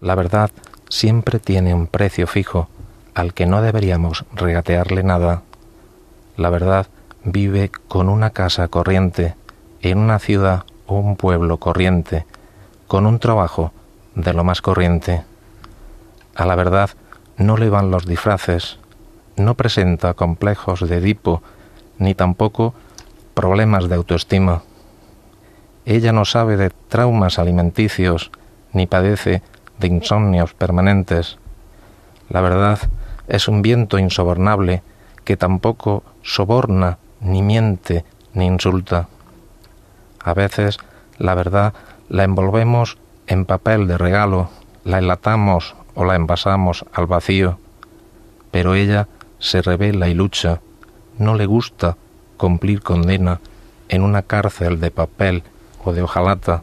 La verdad siempre tiene un precio fijo al que no deberíamos regatearle nada. La verdad vive con una casa corriente en una ciudad o un pueblo corriente, con un trabajo de lo más corriente. A la verdad no le van los disfraces, no presenta complejos de Edipo, ni tampoco problemas de autoestima. Ella no sabe de traumas alimenticios, ni padece de insomnios permanentes. La verdad es un viento insobornable que tampoco soborna, ni miente, ni insulta. A veces la verdad la envolvemos en papel de regalo, la enlatamos o la envasamos al vacío, pero ella se revela y lucha, no le gusta cumplir condena en una cárcel de papel o de hojalata,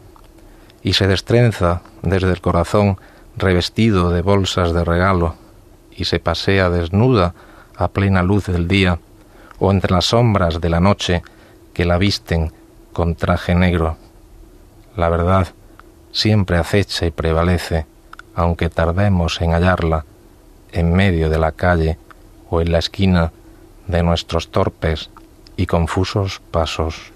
y se destrenza desde el corazón revestido de bolsas de regalo, y se pasea desnuda a plena luz del día, o entre las sombras de la noche que la visten con traje negro. La verdad siempre acecha y prevalece, aunque tardemos en hallarla en medio de la calle o en la esquina de nuestros torpes y confusos pasos.